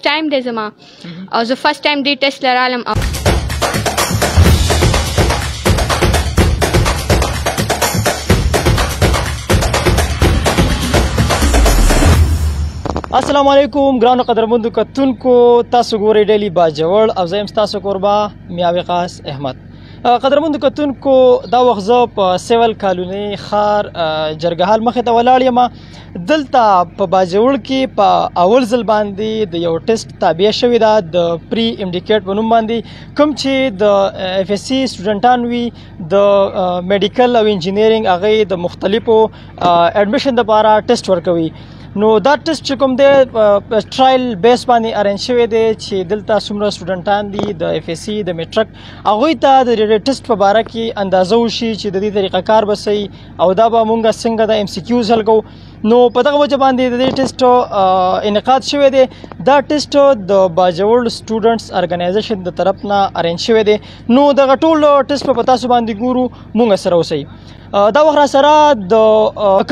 فرست ټایم دی زما او زه فرست ټایم دې ټیسټ لرالم او السلام علیکم ګرانو قدرمندو کتونکو تاسو ګورئ ډیلی باجوړ او زه یم ستاسو کوربه میاوي قاس احمد قدرمند کتونکو دا وخت زه په سیول کالونی خار جرګهال مخې ته ولاړ یم دلته په باجوړ کې په اول ځل باندې د یو ټیسټ تابع شوې ده د پری امډیکیټ په نوم باندې کوم چې د اف اس سی سټوډنټان وي د میډیکل او انجینیرینګ هغه د مختلفو اډمیشن لپاره ټیسټ ورکوي نو دا ټیسټ چې کوم دی ټرایل بیس باندې ارنج شوی دی چې دلته څومره سټوډنټان دي د اف اس سی د میټرک هغوی ته د ټیسټ په باره کې اندازه وشي چې د دې طریقه کار بسي او دا به مونږ څنګه د ایم سی کیوز حل کوو نو په دغه وجه باندې د دې ټیسټ انعقاد شوی دی دا ټیسټ د باجوړ سټوډنټس ارګنایزیشن د طرف نه ارینج شوی دی نو دغه ټول ټیسټ په تاسو باندې ګورو مونږ سره اوسئ دا وخت را سره د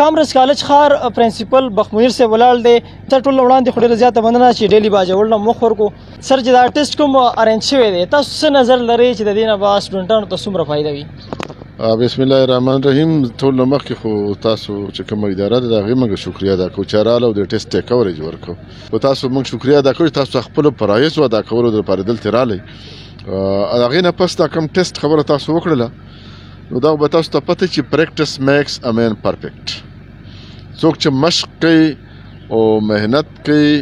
کامرس کالج خار پرنسپل بخمیر سه ولال دی تر ټولو وړاندې خوري زیات مننه چې ډیلی باجوړ نه مخ ورکو سر چې دا ټیسټ کوم ارینج شوی دی تاسو نظر لري چې د دینه با سټوډنټانو ته څومره فائدہ وي بسم الله الرحمن الرحیم ټول مخ کې خو تاسو چې کوم اداره ده هغه موږ شکریا ادا کوو چې رااله او د ټیسټ کوریج ورکو او تاسو موږ شکریا ادا کوو تاسو خپل پرایز ادا کولو لپاره دلته رااله هغه نه پس دا کوم ټیسټ خبره تاسو وکړله نو دا به تاسو ته پته چې پریکټس میکس ا مین پرفیکټ څوک چې مشق کوي او مهنت کوي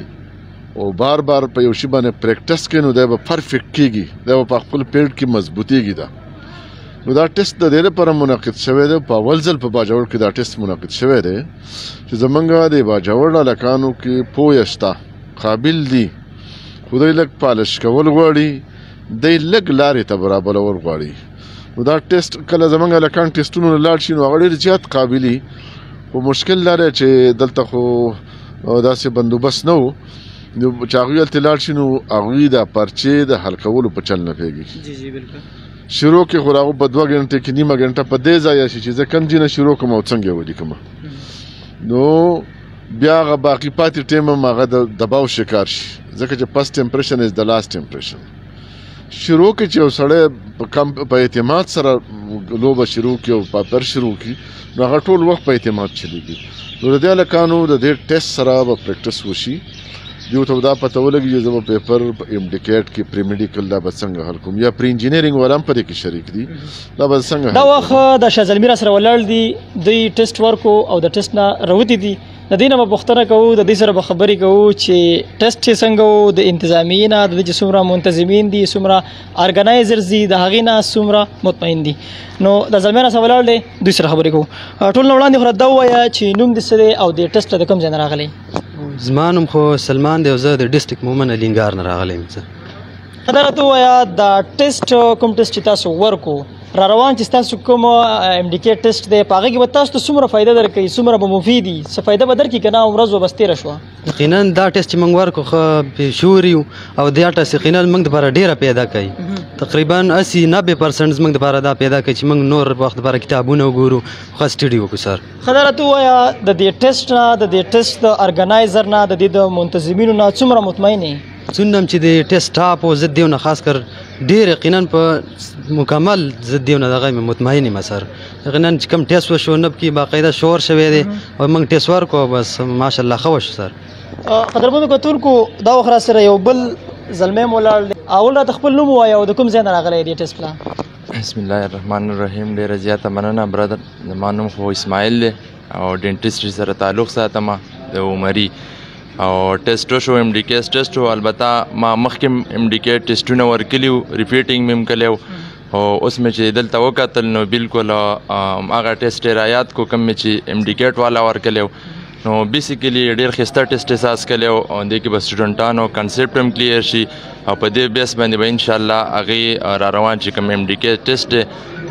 او بار بار په یو شی باندې پریکټس کوي نو دا به پرفیکټ کیږي دا به په خپل پیډ کې مضبوطیږي دا نو دا ټیسټ د دې لپاره منعقد شوی دی په اول ځل په باجوړ کې دا ټیسټ منعقد شوی دی چې زمونږ د باجوړ هلکانو کې پوه شته قابل دي خو دوی لږ پالش کول غواړي دی لږ لارې ته برابرول غواړي نو دا ټیسټ کله زمونږ هلکان ټیسټونو له لاړ شي نو هغه ډېر زیات قابلي خو مشکل دا دی چې دلته خو داسې بندوبست نه و نو چې هغوی هلته لاړ شي نو هغوی دا پرچې د حل کولو په چل نه پوهېږي شروع کې خو راغو په دوه غنټه کې نیمه غنټه په دې ځای شي چې زه کم جنه شروع کوم او څنګه ودی کوم نو بیا غ باقی پاتې ټیم ماغه د دباو شکار شي ځکه چې پس ټمپریشن از د لاست ټمپریشن شروع کې چې وسړی په کم په اعتماد سره لوبه شروع کې او پاپر شروع کې نو هغه ټول وخت په اعتماد چلیږي نو د دې لکانو د دې ټیسټ سره به پریکټیس وشي دیو ته دا پته ولګي چې زما پیپر په ایم ډی کیټ کې پری میډیکل دا به څنګه حل کوم یا پری انجینیرینګ والا هم پرې کې شریک دي دا به څنګه دا وخت د شزلمی را سره ولاړ دي دوی ټیسټ ورکو او د ټیسټ نه روتی دي د دې نه به پوښتنه کوو د دې سره به خبرې کوو چې ټیسټ چې څنګه وو د انتظامیې نه د دې چې څومره منتظمین دي څومره ارګنایزرز دي د هغې نه څومره مطمئن دي نو د زلمیانو سره ولاړ دی دوی سره خبرې کوو ټول نه وړاندې خو دا ووایه چې نوم دې څه دی او د ټیسټ له کوم ځای نه راغلی زما نوم خو سلمان دی او زه د ډیسټرک مومن الینګار نه راغلی یم زه دغه ته وایا دا ټیسټ کوم ټیسټ چې تاسو ورکو را روان چې تاسو کوم ایم ډي کې ټیسټ دی پاغه کې به تاسو ته څومره فائدہ درکې څومره به مفیدی څه فائدہ به درکې کنه ورځ وبستې را شو یقینا دا ټیسټ چې موږ ورکو خو په شوري او دا ټیسټ یقینا موږ لپاره ډیره پیدا کوي تقریبا 80 90% موږ لپاره دا پیدا کوي چې موږ نور وخت لپاره کتابونه وګورو خو سټډي وکړو سر خدای راته ووایه د دې ټیسټ نه د دې ټیسټ د ارګنایزر نه د دې د منتظمینو نه څومره مطمئن یې څنګه چې د ټیسټ ټاپ او ضد دیونه خاص کر ډیر یقینا په مکمل ضد دیونه دغه مطمئن یم سر یقینا چې کم ټیسټ وشو نب کې باقاعده شور شوی دی او موږ ټیسټ ورکو بس ماشاءالله خو شو سر قدرمنو کتونکو دا وخت را سره یو بل زلمی مولاړ اول را تخپل نوم وایو د کوم ځای نه راغلی دی ټیسټ پلان بسم الله الرحمن الرحیم ډیره زیاته مننه برادر زما نوم خو اسماعیل دی او ډینټیسټ سره تعلق ساتم د عمري او ټیسټ شو ایم ډي کیس ټیسټ شو البته ما مخکې ایم ډي کې ټیسټونه ورکړي وو ریپیټینګ مې هم کړی او اوس مې چې دلته وکتل نو بالکل هغه ټیسټ یې رایاد کو کوم مې چې ایم ډي کیټ والا ورکړی نو بیسیکلی ډیر خسته ټیسټ احساس کړي او دې کې بس سټوډنټانو کنسپټ هم کلیر شي او په دې بیس باندې به ان شاء الله هغه را روان چې کوم ایم ډي کې ټیسټ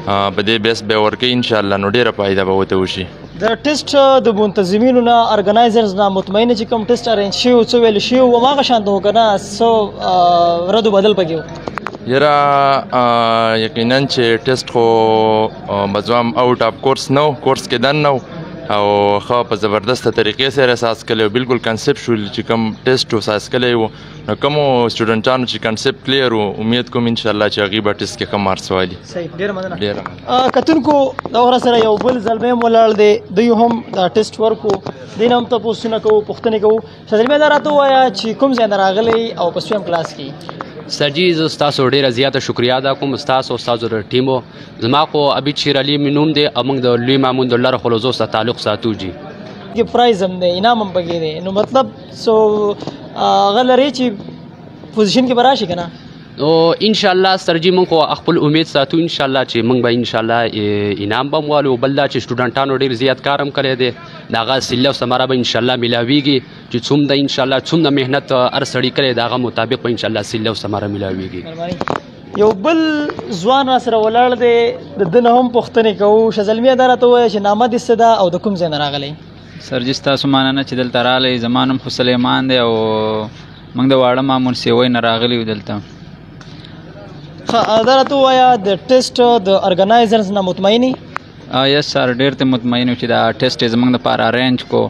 په دې بیس به ورکه ان شاء الله نو ډیره فائدہ به وته وشي د ټیسټ د منتظمینو نه ارګنایزرز نه مطمئن چې کوم ټیسټ ارینج شي او څو ویل شي او هغه شان ته کنه سو رد بدل پکې یرا یقینا چې ټیسټ خو بځوام آوټ اف کورس نو کورس کې دن نو او خو په زبردست طریقې سره احساس کړي بالکل کنسپټوال چې کوم ټیسټ او ساس کړي وو نو کوم سټوډنټانو چې کنسپټ کلیر وو امید کوم ان شاء الله چې هغه به ټیسټ کې کم مارکس والی صحیح ډیر مننه ډیر کتونکو دا ور سره یو بل ځل به مولاړ دی دوی هم دا ټیسټ ورکو دینم ته پوښتنه کوو پوښتنه کوو سر مې راته وایا چې کوم ځای راغلی او په سویم کلاس کې سر جی زه تاسو ډیره زیاته شکریا ادا کوم تاسو او تاسو د ټیمو زما خو ابي شیر علي مينوم دی او موږ د لوی مامون د لره خلوزو سره تعلق ساتو جی کې پرایز هم دی انعام هم پکې دی نو مطلب سو غلری چې پوزیشن کې براشي کنه او ان شاء الله سرجی مونږ خو خپل امید ساتو ان شاء الله چې مونږ به ان شاء الله انعام بم والو بل دا چې سټوډنټانو ډیر زیات کارم کړی دی دا غا سله سماره به ان شاء الله ملاويږي چې څوم د ان شاء الله څوم د مهنت ار سړی کړي دا غا مطابق به ان شاء الله سله سماره ملاويږي یو بل ځوان را سره ولاړ دی د دنه هم پښتنې کوو شزلمی اداره ته وایي چې نامه دې صدا او د کوم ځای نه راغلی سر جی ستاسو مننه چې دلته راغلی زمانم خو سلیمان دی او موږ د واړه مامون سیوی نه راغلی دلته اداره ته وایه د ټیسټ د ارګنایزرز نه مطمئنی یس سر ډیر ته مطمئن چې دا ټیسټ زمنګ د پاره ارینج کو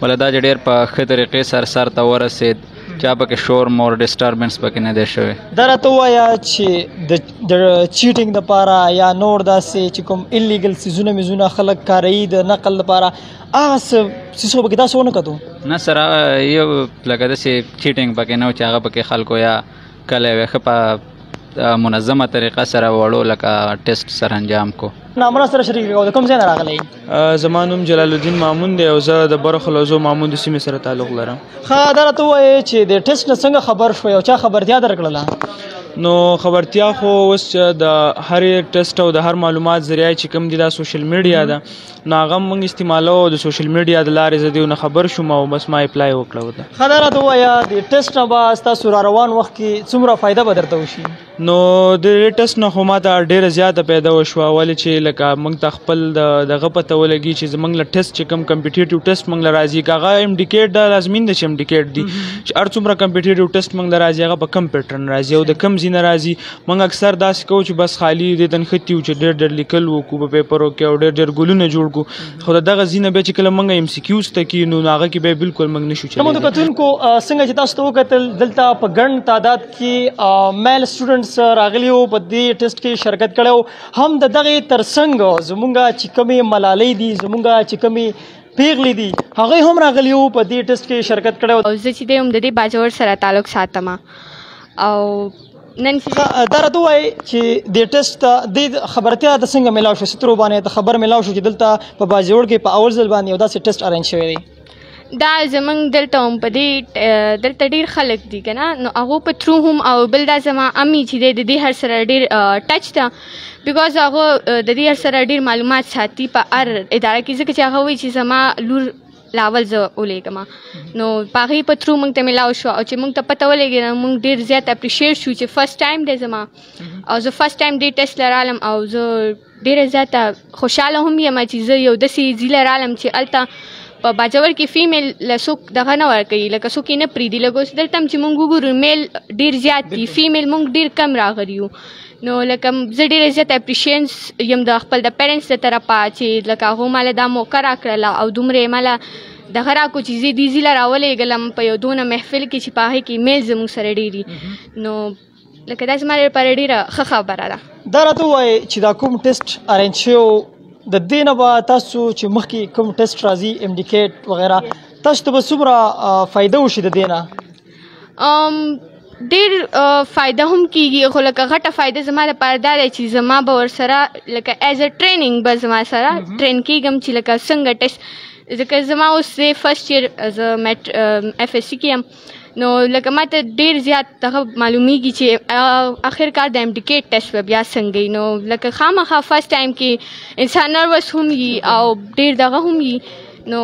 ول دا ډیر په ښه طریقې سر سر ته ورسید چا پکې شور مور ډیسټربنس پکې نه دی شوی دا راته وایا چې د چیټینګ د پاره یا نور داسې چې کوم الیګل سيزونه مزونه خلک کاروي د نقل لپاره هغه څه به کې تاسو نه کتو نه سره یو لګا داسې چیټینګ پکې نه او چې هغه پکې خلکو یا کله یې ښه په منظمه طریقه سره وړو لکه ټیسټ سره انجام کو نامره سره شریک کوو کوم ځای نه راغلی زما نوم جلال الدین مامون دی او زه د برخو لوزو مامون د سیمې سره تعلق لرم ښه دا راته ووایې چې د ټیسټ نه څنګه خبر شوې او چا خبرتیا درکړله نو خبرتیا خو اوس د هرې ټیسټ او د هر معلومات ذریعه چې کوم دي دا سوشل میډیا ده نو هغه مونږ استعمالو د سوشل میډیا د لارې زه دیو نه خبر شوم او بس ما اپلای وکړه وته خدا راته وایا د ټیسټ نه با تاسو را روان وخت کې څومره فائدہ به درته وشي نو د ټیسټ نه خو ما ته ډیره زیاته پیدا وشو ولې چې لکه مونږ ته خپل د دغه پته ولګي چې زمونږ له ټیسټ چې کوم کمپټیټیو ټیسټ مونږ له راځي هغه امډیکیټ دا لازمین دی چې امډیکیټ دي چې هر څومره کمپټیټیو ټیسټ مونږ له راځي هغه په کم پیټرن راځي او د کم زین راځي موږ اکثر داسې کوو چې بس خالی دې تنختی و چې ډېر ډېر لیکل وکړو په پیپرو کې او ډېر ډېر ګلونه جوړ کو خو دا دغه زینه به چې کله موږ ایم سی کیوز ته کې نو هغه کې به بالکل موږ نشو چلی موږ کتونکو څنګه چې تاسو ته وکتل دلته په ګڼ تعداد کې میل سټوډنټس راغلي وو په دې ټیسټ کې شرکت کړو هم د دغه ترڅنګ زمونږه چې کمی ملالۍ دي زمونږه چې کمی پیغلی دي هغه هم راغلی وو په دې ټیسټ کې شرکت کړو او زه چې د هم د دې باجوړ سره تعلق ساتم او نن دا راته وایي چې د ټیسټ ته د خبرتیا د څنګه ملاو شو سترو باندې ته خبر ملاو شو چې دلته په باجوړ کې په اول ځل باندې یو داسې ټیسټ ارنج شوی دی دا زمونږ دلته هم په دې دلته ډیر خلک دي که نه نو هغو په ترو هم او بل دا زما امي چې دی د دې هر سره ډیر ټچ ده بیکاز هغه د دې هر سره ډیر معلومات ساتي په هر اداره کې ځکه چې هغه وایي چې زما لور لاول زه ولېږم نو پاغي په ترو مونږ ته ملاو شو او چې مونږ ته پته ولېږي نو مونږ ډیر زیات اپریشیټ شو چې فرست ټایم دی زما او زه فرست ټایم دې ټیسټ لرالم او زه ډیر زیات خوشاله هم یم چې زه یو دسی ضلع رالم چې الته په باجوړ کې فیمیل لسوک دغه نه ورکړي لکه څوک نه پریدي لګوس دلته چې مونږ وګورو میل ډیر زیات دي فیمیل مونږ ډیر کم راغلیو نو لکه زه ډیره زیاته اپریشینس یم د خپل د پیرنټس له طرفه چې لکه هغه مال دا موقع راکړله او دومره مال دغه راکو چې زه دې ځله راولېږلم په یو دونه محفل کې چې په هغه کې میل زموږ سره ډیری نو لکه دا زما لپاره ډیره ښه خبره ده دا راته وایي چې دا کوم ټیسټ ارینج شو د دې نه به تاسو چې مخکې کوم ټیسټ راځي امډیکیټ وغیرہ تاسو ته به څومره فائدہ وشي د دې نه ډیر فائده هم کیږي خو لکه غټه فائده زما لپاره دا ده چې زما به ورسره لکه ایز ا ټریننګ به زما سره ټرین کیږم چې لکه څنګه ټیسټ ځکه زما اوس زه فرست ایر زه میټ اف اس سی کې یم نو لکه ما ته ډیر زیات دغه معلومیږي چې اخر کار د ایم ډي کې ټیسټ به بیا څنګه وي نو لکه خامخا فرست ټایم کې انسان نروس هم وي او ډیر دغه هم وي نو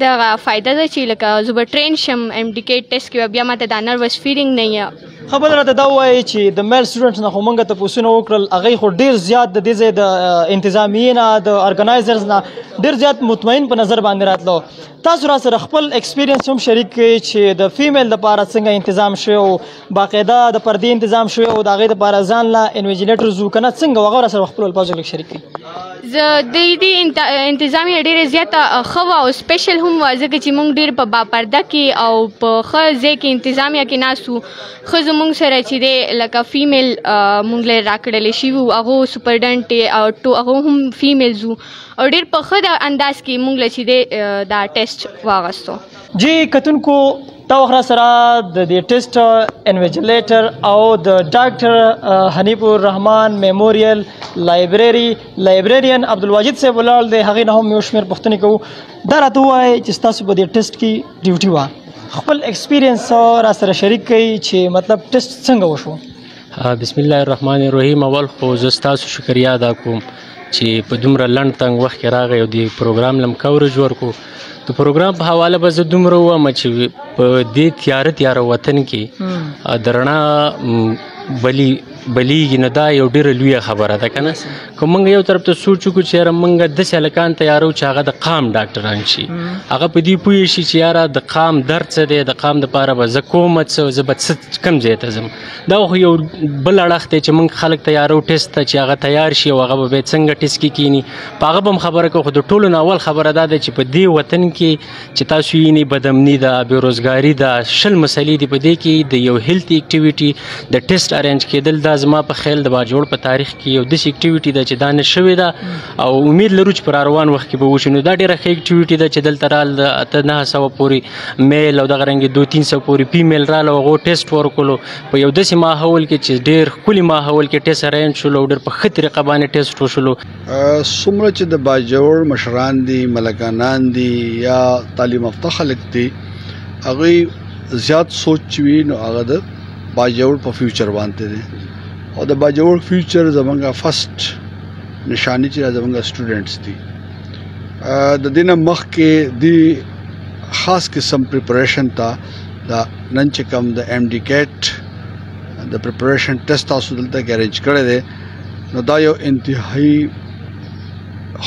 دغه فایده ده چې لکه زه به ټرین شم ایم ډي کې ټیسټ کې بیا ماته دا نروس فیلینګ نه یا خو بل راته دا وایي چې د میل سټوډنټس نه خو مونږ ته پوسونه وکړل هغه خو ډیر زیات د دې ځای د انتظامیې نه د ارګنایزرز نه ډیر زیات مطمئن په نظر باندې راتلو تاسو را سره خپل ایکسپیرینس هم شریک کړئ چې د فیمیل لپاره څنګه تنظیم شوی باقاعده د پردې تنظیم شوی او د هغې دپاره ځان له انویجیلیټرز وکړه نه څنګه هغه راسره خپل الفاظو لږ شریک کړي زه د دې انتظام یې ډېره زیاته ښه وه او سپیشل هم وه ځکه چې موږ ډېر په باپرده کې او په ښه ځای کې انتظامیه کې ناست وو ښځو موږ سره چې دی لکه فیمیل موږ له راکړلی شوي وو هغو سپرډنټ او ټو هغو هم فیمیلز وو او ډېر په ښه انداز کې موږ له چې دی دا ټیسټ واغستو جی کتونکو دا وخت را سره د دې ټیسټ انویجلیټر او د ډاکټر حنیف الرحمن میموریل لایبرری لایبرریان عبدالواجد صاحب ولاړ دی هغه نه هم یو شمیر پوښتنې کوو دا راته وایي چې تاسو په دې ټیسټ کې ډیوټي و خپل ایکسپیرینس را سره شریک کړئ چې مطلب ټیسټ څنګه وشو بسم الله الرحمن الرحیم اول خو زه ستاسو شکریا ادا کوم چې په دومره لنډ تنګ وخت کې راغی او د پروګرام لم کورج ورکو د پروګرام په حواله به زه دومره وم چې په دې تیار تیار وطن کې درنا بلی بلیږي نه دا یو ډیره لویه خبره ده کنه که مونږ یو طرف ته سوچ وکړو چې یاره مونږ داسې هلکان تیارو چې هغه د قام ډاکټران شي هغه په دې پوه شي چې یاره د قام درد څه دی د قام دپاره به زه کوم څه زه به څه کوم ځای ته ځم دا خو یو بل اړخ دی چې موږ خلک تیارو ټیسټ ته چې هغه تیار شي او هغه به بیا څنګه ټیسټ کې کینی په هغه به هم خبره کوو خو د ټولو نه اول خبره دا ده چې په دې وطن کې چې تاسو یې نه بدامني ده بېروزګاري ده شل مسلې دي په دې کې د یو هیلث اکټیویټي د ټیسټ ارینج کېدل دا زما په خیال د باجوړ په تاریخ کې یو داسې اکټیویټي ده چې دا نه شوې ده او امید لرو چې پر روان وخت کې به وشي نو دا ډېره ښه اکټیویټي ده چې دلته رال د اته نهه سوه پورې میل او دغه رنګ دوه 300 پورې پی میل رااله او غو ټیسټ ورکولو په یو داسې ماحول کې چې ډیر خولي ماحول کې ټیسټ ارینج شول او ډیر په خې طریقه باندې ټیسټ وشولو سمره چې د باجوړ مشران دي ملکانان دي یا تعلیم یافته خلک دي هغه زیات سوچ وی نو هغه د باجوړ په فیوچر باندې دي او د باجوړ فیوچر زمونږه فرست نشانی چې زمونږه سټوډنټس دي د دینه مخ کې دی خاص قسم پریپریشن ته د نن چې کوم د ایم ډی کیټ د پریپریشن ټیسټ تاسو دلته کې ارینج کړی دی نو دا یو انتهایی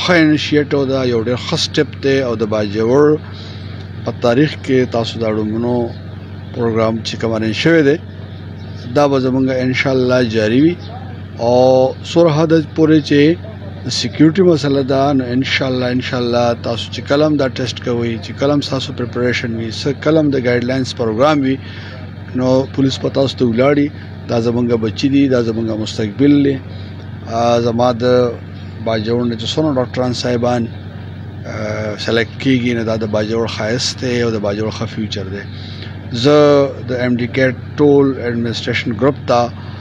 ښه انیشیټو دا یو ډېر ښه سټپ دی او د باجوړ په تاریخ کې تاسو دا ډومنو پروګرام چې کوم ارینج شوی دی دا به زمونږ ان شاء الله جاری وي او سور حد پورې چې سکیورټي مسله ده نو ان شاء الله ان شاء الله تاسو چې کلم دا ټیسټ کوي چې کلم تاسو پریپریشن وي سر کلم د ګایډلاینز پروګرام وي نو پولیس پتا ست ولاړی دا زمونږ بچی دي دا زمونږ مستقبل دی زما د باجوړ نه چې څونه ډاکټران صاحبان سلیکټ کیږي نه دا د باجوړ خاص دی او د باجوړ خ فیوچر دی زه د ایم ډي کیټ ټول اډمنستریشن ګروپ ته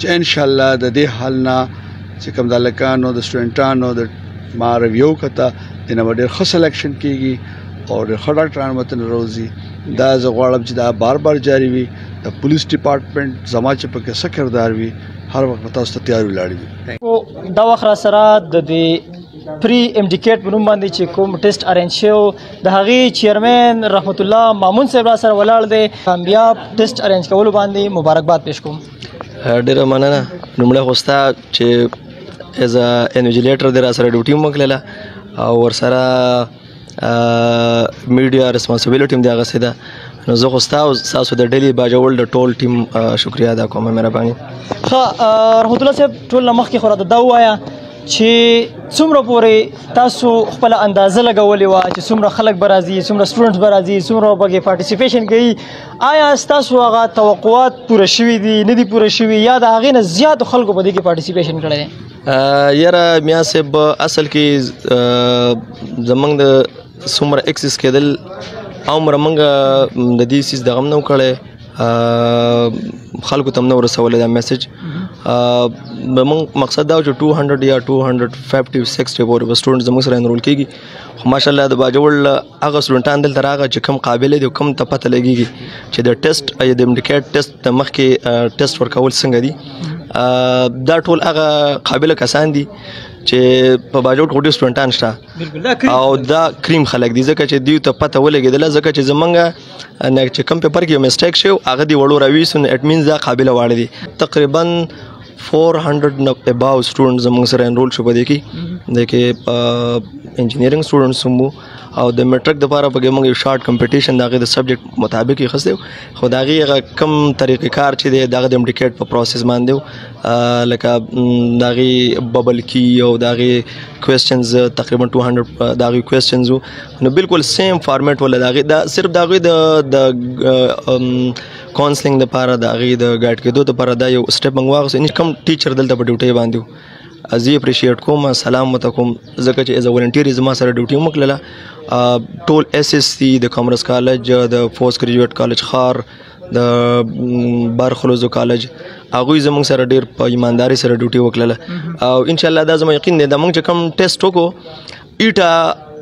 چې ان شاء الله د دې حل نه چې کوم د لکانو د سټوډنټانو د ما ریویو کته د نو ډېر ښه سلیکشن کیږي او د ښه ډاکټرانو متن روزي دا زه غواړم چې دا بار بار جاری وي د پولیس ډپارټمنټ زما چې په کې څه کردار وي هر وخت تاسو ته تیار ولاړ وي دا وخت را سره د دې پری امډیکیټ په نوم باندې چې کوم ټیسټ ارینج شو د هغې چیرمن رحمت الله مامون صاحب را سره ولاړ دی کامیاب ټیسټ ارینج کولو باندې مبارکباد پیش کوم ډیره مننه لومړی خو ستا چې ایز ا انویجیلیټر د را سره ډیوټي هم وکړله او ورسره میډیا ریسپانسیبিলিټي هم د هغه څه ده نو زه خو تاسو د ډلی باجول د ټول ټیم شکریا ادا کوم مهرباني ها رحمت الله صاحب ټول مخ کې خورا دا وایا چې څومره پورې تاسو خپل اندازه لګولې و چې څومره خلک به راځي څومره سټوډنټس به راځي څومره به کې پارټیسیپیشن کوي آیا تاسو هغه توقعات پوره شوي دي نه دي پوره شوي یا د هغې نه زیات خلکو په دې کې پارټیسیپیشن کړی دی یاره میا صاحب اصل کې زمونږ د څومره اکسس کېدل عمر مونږ د دې سیس د غم نه وکړی خلکو تم نه ورسولې دا میسج موږ مقصد دا چې 200 یا 250 60 پورې سټوډنټ زموږ سره انرول کیږي خو ماشاالله د باجوړ هغه سټوډنټان دلته راغی چې کم قابل دي کم ته پته لګیږي چې د ټیسټ یا د امډیکیټ ټیسټ د مخکې ټیسټ ورکول څنګه دي دا ټول هغه قابل کسان دي چې په باجوړ کې ډېر سټوډنټان شته او دا کریم خلک دي ځکه چې دوی ته پته ولګېدله ځکه چې زمونږ ان چې کوم پیپر کې یو میسټیک شو هغه دی وړو راوي سن اټ مینز دا قابل واړ دي تقریبا 400 نه اباو سټوډنټ زموږ سره انرول شو پدې کې د کې انجینیرینګ سټوډنټس هم او د میټرک د لپاره پکې موږ یو شارټ کمپټیشن دغه د سبجیکټ مطابق یې خسته خو دا غي کم طریقې کار چې دغه د امډیکیټ په پروسس باندې لکه دغه ببل کی او دغه کوېسچنز تقریبا 200 دغه کوېسچنز نو بالکل سیم فارمیټ ول دا غي دا صرف دا غي د د کونسلینګ د پاره دا غي د ګایډ کېدو د پاره دا یو سټپ منغواغ سو ان کوم ټیچر دلته په ډیوټي باندې زه اپریشیټ کوم سلام وته کوم ځکه چې ایز ا ولنټیر زما سره ډیوټي وکړه ټول اس اس سی د کامرس کالج د فوز ګریجویټ کالج خار د بارخلوزو کالج هغه زموږ سره ډیر په ایمانداري سره ډیوټي وکړه او ان شاء الله دا زموږ یقین دی دا موږ چې کوم ټیسټ وکړو ایټا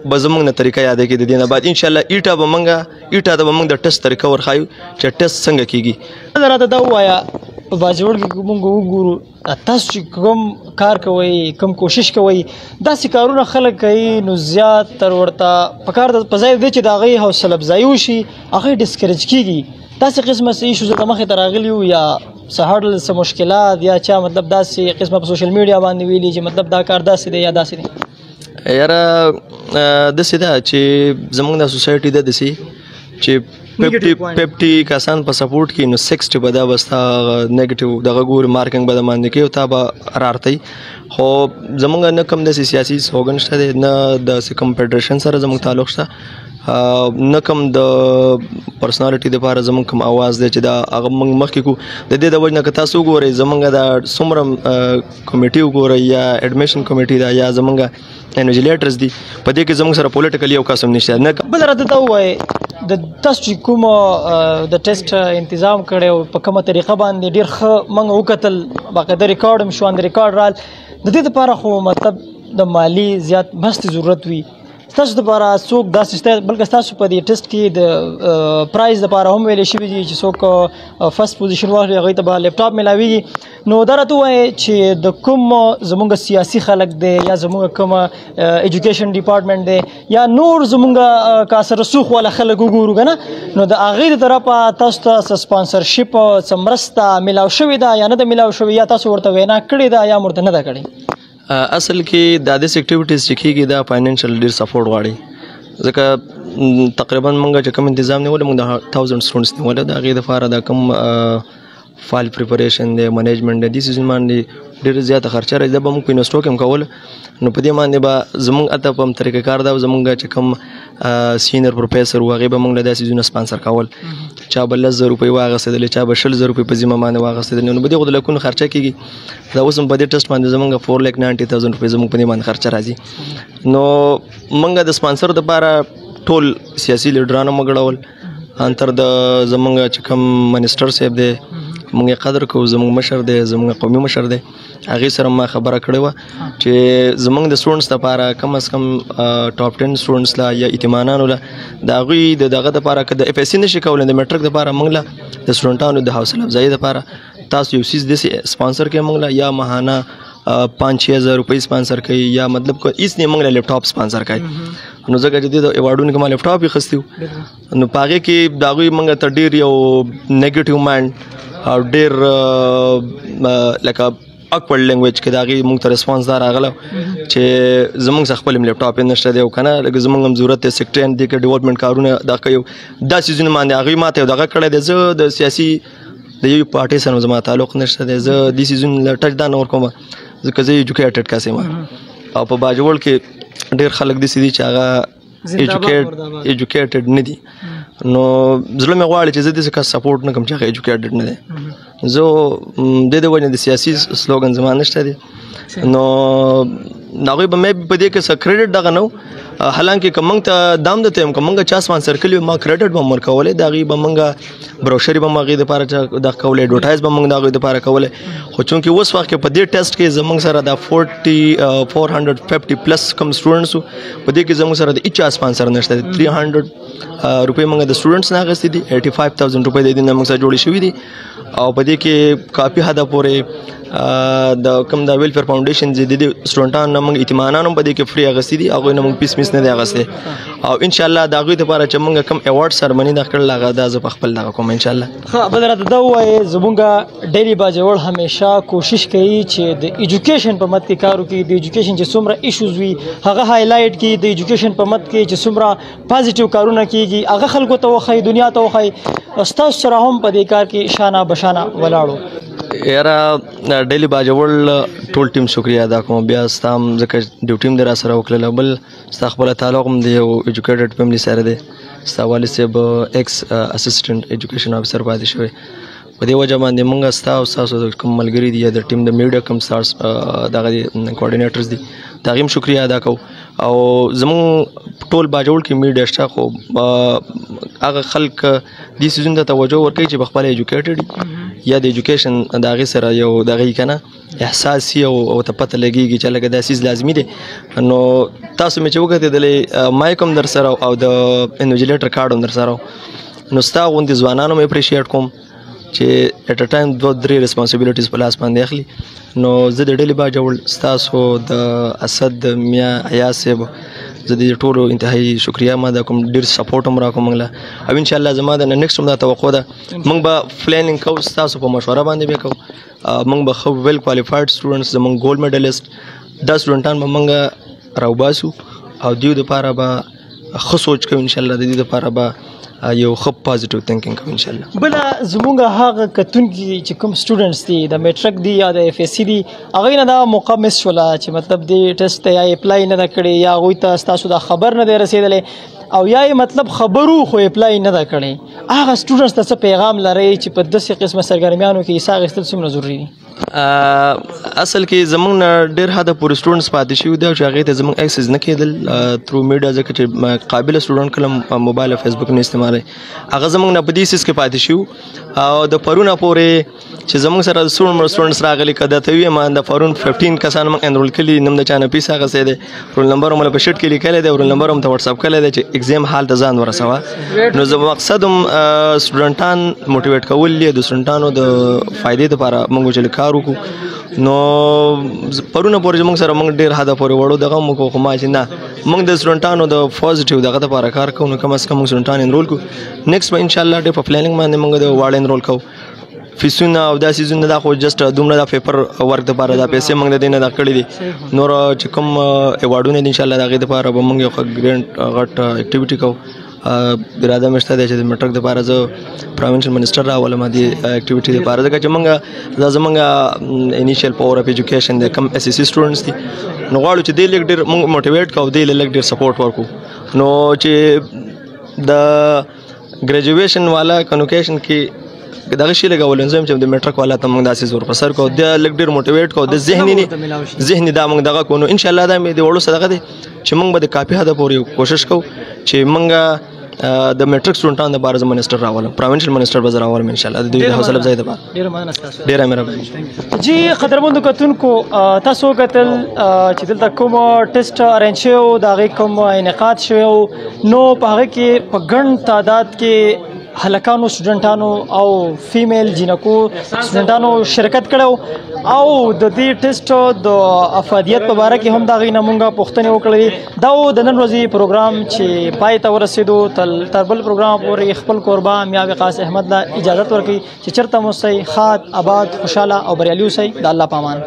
به زمونږ نه طریقه یادې کې د دینه بعد ان شاء الله ایټا به مونږه ایټا ته به مونږ د ټیسټ طریقه ورخایو چې ټیسټ څنګه کیږي راته دا وایا په باجوړ کې مونږ وګورو تاسو چې کوم کار کوي کوم کوشش کوي دا سې کارونه خلک کوي نو زیات تر ورته په کار د پزای دی چې دا غي حوصله افزایي وشي هغه ډیسکریج کیږي داسې قسمه څه ایشوز د مخې ته راغلي وو یا څه هډل څه مشکلات یا چا مطلب داسې قسمه په سوشل میډیا باندې ویلي چې مطلب دا کار داسې دی یا داسې دی یاره د څه ده چې زمونږ د سوسایټي ده د څه چې پیپټي پیپټي کسان په سپورټ کې نو 60 به دا وستا نیگیټیو دغه ګور مارکینګ به باندې کې او تا به رارتي خو زمونږ نه کم د سیاسي سوګن شته نه د کوم فدریشن سره زمونږ تعلق شته نه کوم د پرسنالټي د لپاره زمونږ کوم आवाज دی چې دا هغه موږ مخکې کو د دې د وجنه که تاسو ګورئ زمونږ د سمرم کمیټي وګورئ یا اډمیشن کمیټي دا یا زمونږ انویجلیټرز دي په دې کې زمونږ سره پولیټیکل یو قسم نشته نه بل راته دا وایي د تاسو چې کوم د ټیسټ تنظیم کړي او په کومه طریقه باندې ډیر ښه منګه وکتل باقاعده ریکارډ هم شو اند ریکارډ رال د دې لپاره خو مطلب د مالی زیات مست ضرورت وي تاسو د بارا څوک داسې شته بلکې تاسو په دې ټیسټ کې د پرایز لپاره هم ویل شوی چې څوک فرست پوزیشن واخلي هغه ته به لپټاپ ملاوي نو دا راته وایي چې د کوم زمونږ سیاسي خلک دی یا زمونږ کوم ایجوکیشن ډپارټمنټ دی یا نور زمونږ کا سره سوخ ولا خلک وګورو کنه نو د هغه د طرفه تاسو ته سپانسرشپ سمرستا ملاو شوې ده یا نه د ملاو شوې یا تاسو ورته وینا کړې ده یا مرته نه ده کړې اصل کې د دې سیکټیوټیز چې کیږي دا فاینانشل ډیر سپورټ غواړي ځکه تقریبا موږ چې کوم تنظیم نیول موږ د 1000 سټوډنټس نیول دا غي د فار د کوم فایل پریپریشن دی منیجمنت دی دې سیزن باندې ډېر زیاته خرچه راځي دا به موږ په انوسټو کې هم کول نو په دې باندې به زموږ اته په طریقه کار دا زموږ چې کوم سینر پروفیسور وغه به موږ له داسې زونه سپانسر کول چا به لز روپۍ واغستل چا به شل روپۍ په ذمہ باندې واغستل نو بده غوډه لکونه خرچه کیږي دا اوس په دې ټیسټ باندې زمونږ 4 لک 90000 روپۍ زمونږ په دې باندې خرچه راځي نو موږ د سپانسر لپاره ټول سیاسي لیډرانو مګړول ان تر د زمونږ چې کوم منسټر صاحب دی مونږ قدر کوو زمونږ مشر دی زمونږ قومي مشر دی هغه سره ما خبره کړې و چې زمونږ د سټوډنټس لپاره کم از کم ټاپ 10 سټوډنټس لا یا ایتمانانو لا دا غوي د دغه لپاره کده اف اس نشي کولای د میټرک لپاره مونږ لا د سټوډنټانو د حوصله افزای لپاره تاسو یو سیز دسی سپانسر کوي مونږ لا یا ماهانه 5 6000 روپۍ سپانسر کوي یا مطلب کو هیڅ نه مونږ لا لپټاپ سپانسر کوي نو ځکه چې د ایوارډونو کې ما لپټاپ یې خستیو نو پاغه کې دا غوي مونږ ته ډیر یو نیگیټیو مایند او ډیر لکه اکوړ لینګویج کې داغي مونږ ته ریسپانس دار راغله چې زمونږ څخه خپل لپټاپ نشته دی او کنه لکه زمونږ هم ضرورت دی سیکټر دی کې ډیولپمنٹ کارونه دا کوي دا سيزونه باندې هغه ماته دغه کړه دی زه د سیاسي د یو پارټي سره زما تعلق نشته دی زه د سیزون له ټچ دا نور کوم ځکه زه ایجوکیټډ کاسې ما او په باجوړ کې ډیر خلک د سیدي چې هغه ایجوکیټ ایجوکیټډ نه دي نو زړه مې غواړي چې زه دې څه سپورټ نه کوم چې هغه ایجوکیټډ نه دي زه د دې وجه د سیاسي سلوګن زما نشته دي نو ناغوی به مې په دې کې څه کریډټ دغه نو حالانکه کومنګ ته دام د تیم کومنګ چا سپانسر کړی ما کریډټ به مر کولې دا غي به منګه بروشری به مغه د پاره د کولې اډورټایز به منګه دا غي د پاره کولې خو چونکی اوس وخت کې په دې ټیسټ کې زمنګ سره دا 40 450 پلس کم سټوډنټس په دې کې زمنګ سره د اچا سپانسر نشته 300 روپې منګه د سټوډنټس نه غستې دي 85000 روپې د دې نه منګه جوړې شوې دي او په دې کې کافي حد پورې د کوم د ویلفیر فاونډیشن چې د سټوډنټانو نه موږ اطمینان هم په دې کې فري اغستې دي هغوی نه موږ پیس میس نه دی اغستې او ان شاء الله د هغوی لپاره چې موږ کوم ایوارډ سرمنی د کړل هغه د زه په خپل دغه کوم ان شاء الله ها بل راته دا وایي زمونږ ډیری باجوړ همیشه کوشش کوي چې د ایجوکیشن په مت کې کارو کې د ایجوکیشن چې څومره ایشوز وي هغه هایلایټ کې د ایجوکیشن په مت کې چې څومره پازیټیو کارونه کیږي هغه خلکو ته وخی دنیا ته وخی استاد سره هم په دې کار کې شانه بشانه ولاړو یاره ډیلی باجوړ ټول ټیم شکریا ادا کوم بیا ستام ځکه ډیوټي هم در سره وکړل بل ستا خپل تعلق هم دی او ایجوکیټډ فیملی سره دی ستا والد صاحب ایکس اسسټنټ ایجوکیشن افسر پاتې شوی په دې وجه باندې مونږ ستا او تاسو د کوم ملګری دی د ټیم د میډیا کم سارس دغه کوارډینیټرز دي تاغیم شکریا ادا کو او زمون ټول باجوړ کې میډیا شته خو هغه خلک دې سيزون ته توجه ورکړي چې بخپل ایجوکیټډ یا د ایجوکیشن دغه سره یو دغه کنه احساس شي او او ته پته لګيږي چې لکه دا سیز لازمی دی نو تاسو مې چې وکتل ما کوم در سره او د انویجیلیټر کارت هم در سره نو ستا غوندي ځوانانو مې اپریشیټ کوم چې اټ ا ټایم دوه درې ریسپانسیبিলিټیز په لاس باندې اخلي نو زه د ډلې با جوړ ستاسو د اسد میا حیا صاحب زه د ټولو انتهایی شکریا ما د کوم ډیر سپورټ هم را کوم له او ان شاء الله زما د نیکسټ هم دا توقع ده موږ به پلانینګ کوو تاسو په مشوره باندې وکړو موږ به خو ویل کوالیفاید سټوډنټس زموږ ګولډ میډالیست دا سټوډنټان به موږ راوباسو او دیو د پاره به خو سوچ کوو ان شاء الله د دې لپاره به یو خو پوزټیو ثینکینګ کوو ان شاء الله بل زموږ هغه کتونکي چې کوم سټوډنټس دي د میټرک دي یا د اف اس سی دي هغه نه دا موقع مس شولا چې مطلب دی ټیسټ ته یا اپلای نه کړي یا غوي ته تاسو دا خبر نه دی رسیدلې او یا مطلب خبرو خو اپلای نه کړي هغه سټوډنټس ته څه پیغام لري چې په داسې قسمه سرګرمیانو کې حصہ اخیستل څومره ضروری دي اصل کې زمونږ نه ډېر حد پورې سټوډنټس پاتې شوي دي چې هغه ته زمونږ اکسس نه کېدل ترو میډیا ځکه چې قابل سټوډنټ کله موبایل او فیسبوک نه استعمالوي هغه زمونږ نه په دې سیس کې پاتې شو او د پرونه پورې چې زموږ سره سټوډنټ مر سټوډنټس راغلي کده ته وی ما د فارون 15 کسان موږ انرول کړي نوم د چانه پیسه غسې دي رول نمبر مله په شټ کې لیکل دي رول نمبر هم ته واتس اپ کړل دي چې ایگزام حال ته ځان ورسوه نو زه مقصد هم سټوډنټان موټیویټ کول دي د سټوډنټانو د فائدې لپاره موږ چې کار وکړو نو پرونه پورې موږ سره موږ ډیر حدا پورې وړو دغه موږ خو ما چې نه موږ د سټوډنټانو د پوزټیو دغه لپاره کار کوو نو کم از کم سټوډنټان انرول کو نیکسټ به ان شاء الله ډیر په پلانینګ باندې موږ د واړ انرول کوو فیسونه او دا سیزونه دا خو جست دومره دا پیپر ورک د پاره دا پیسې موږ د دینه دا کړې دي نور چې کوم ایوارډونه ان شاء الله دا غي د پاره به موږ یو ګرانټ غټ اکټیویټي کوو اراده مشته ده چې د مټرک د پاره زه پروینشل منسٹر راولم د اکټیویټي د پاره ځکه چې موږ دا زمونږ انیشل پاور اف ایجوکیشن د کم اس اس سی سټوډنټس دي نو غواړو چې د لیک ډیر موږ موټیویټ کوو د لیک ډیر سپورټ ورکو نو چې د ګریجویشن والا کنوکیشن کې دغه شی لګول زم چې د میټرک والا ته موږ داسې زور پر سر کو د لګ ډیر موټیویټ کو د ذهني نه ذهني دا موږ دغه کو نو ان شاء الله دا مې د وړو صدقه دي چې موږ به د کاپی هدا پورې کوشش کو چې موږ د میټرک سټوډنټانو لپاره زمونږ منسټر راولم پروینشل منسټر به زه راولم ان شاء الله د دوی د حوصله افزای لپاره ډیره مننه تاسو ډیره مهرباني جی قدرمن کتونکو تاسو کتل چې دلته کوم ټیسټ ارینج شو دا غي کوم انعقاد شو نو په هغه کې په ګڼ تعداد کې هلکانو سټوډنټانو او فیمیل جنکو سټوډنټانو شرکت کړو او د دې ټیسټ د افادیت په اړه کې هم دا غي نمونګه پښتنه وکړې دا د نن ورځې پروګرام چې پای ته ورسېدو تل تربل پروګرام پورې خپل قربان میا وقاص احمد لا اجازه ورکړي چې چرته مو سي خاد آباد خوشاله او بریالي اوسئ د الله پامان